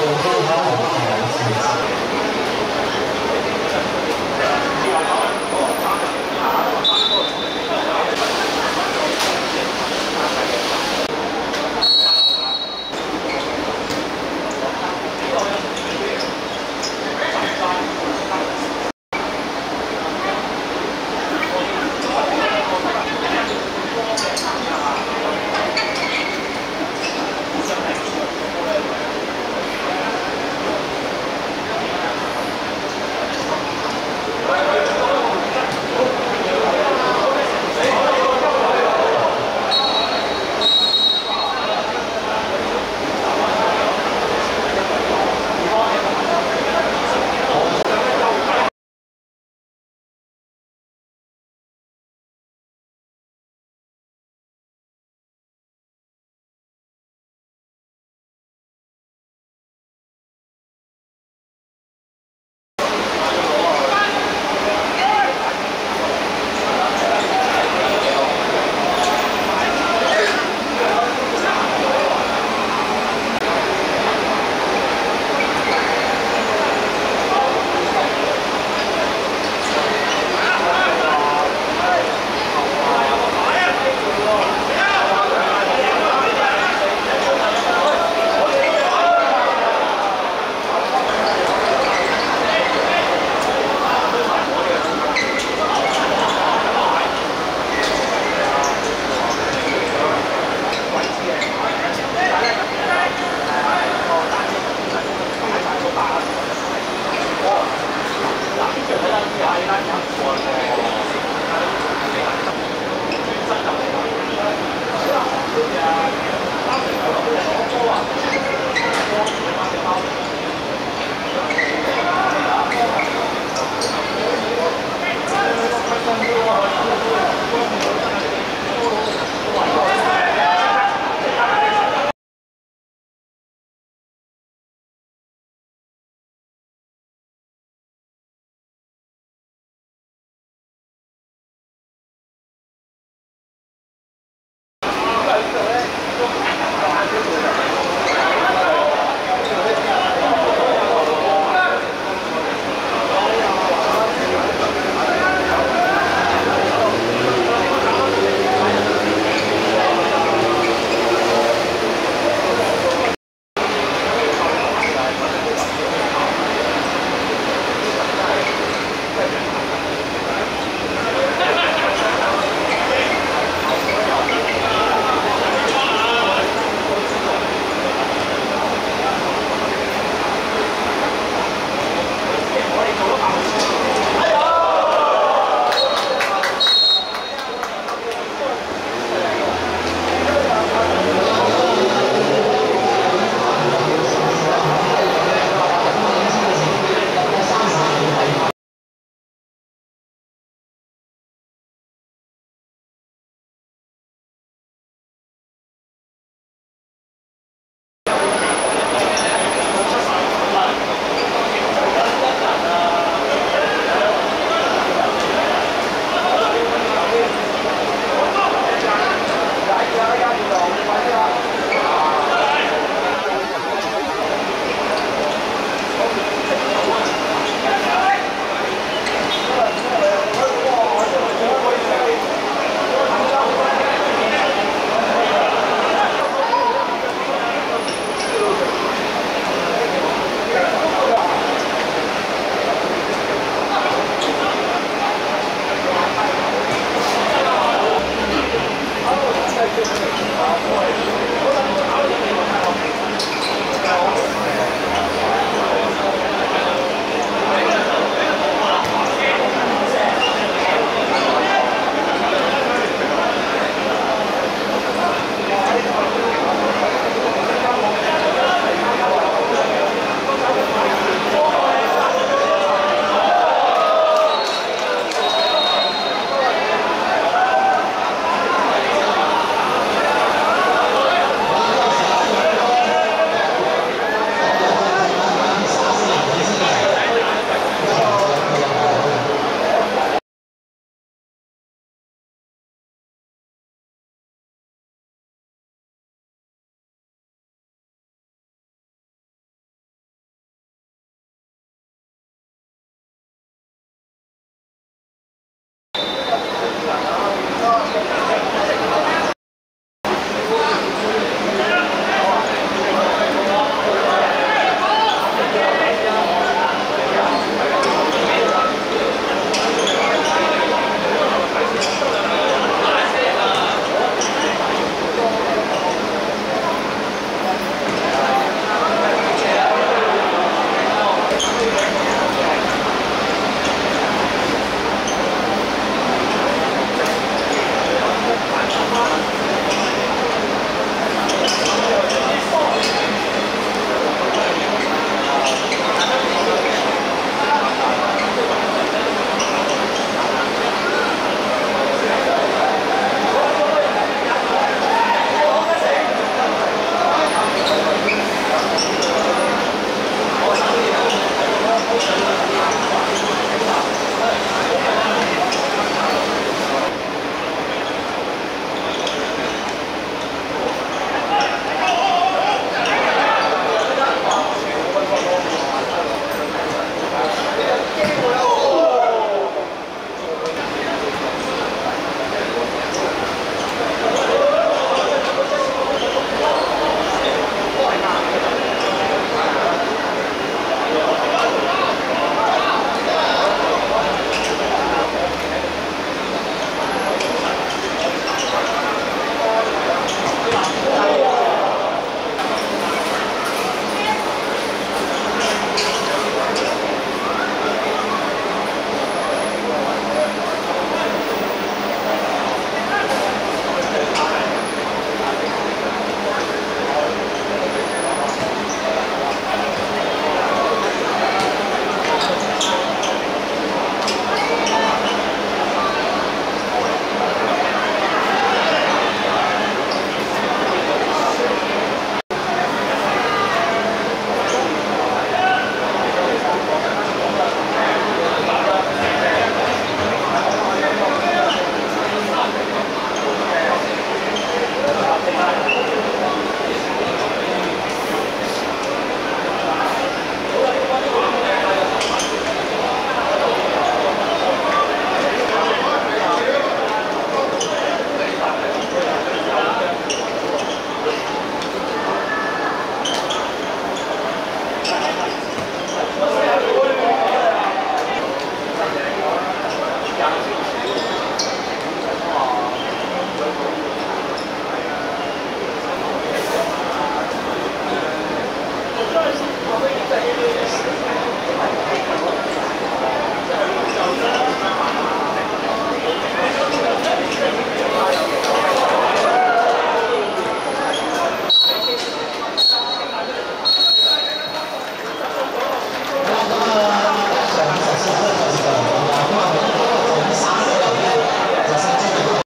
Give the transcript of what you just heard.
Oh, oh, oh.